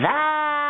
啦